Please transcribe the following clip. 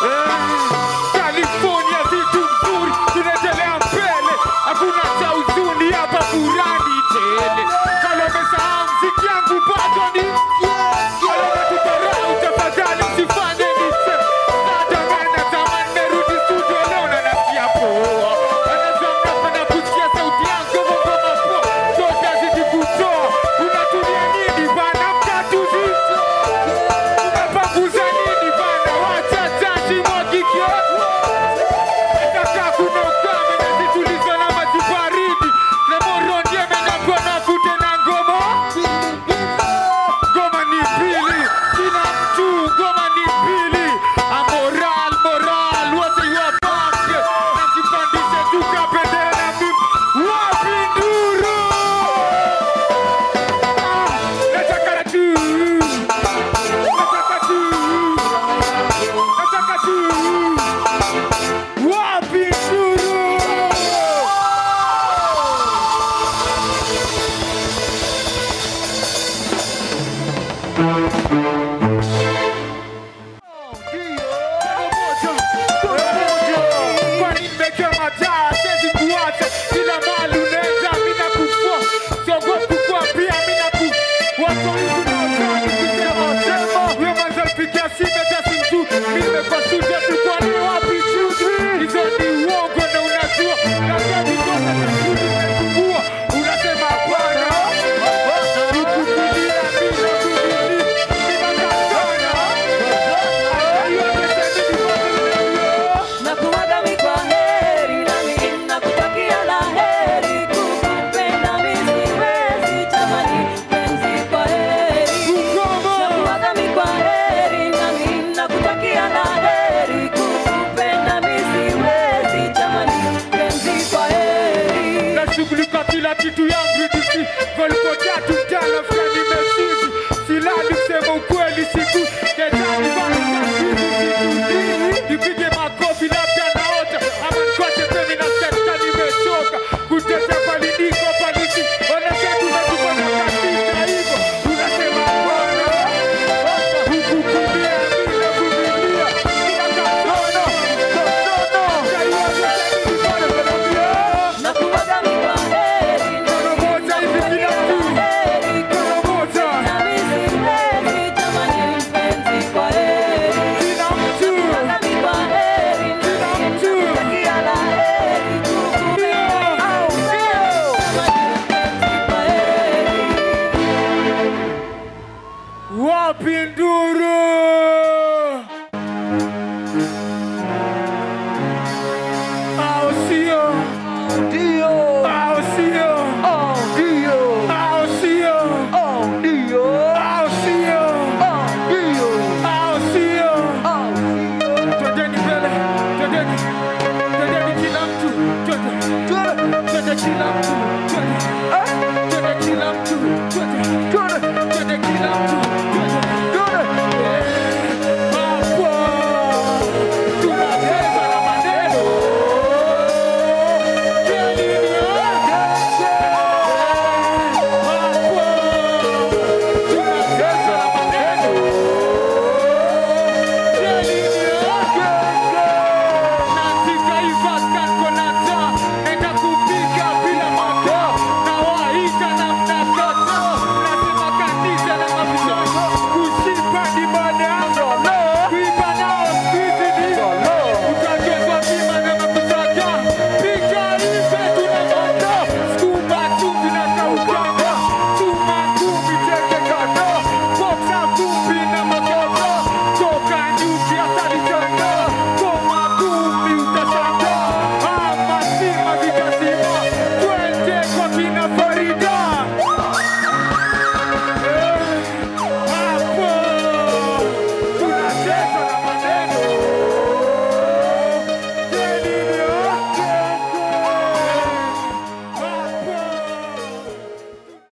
Yeah. back on the Música triangle d'ici, veulent côté à tout le frère. Si là, c'est mon coup.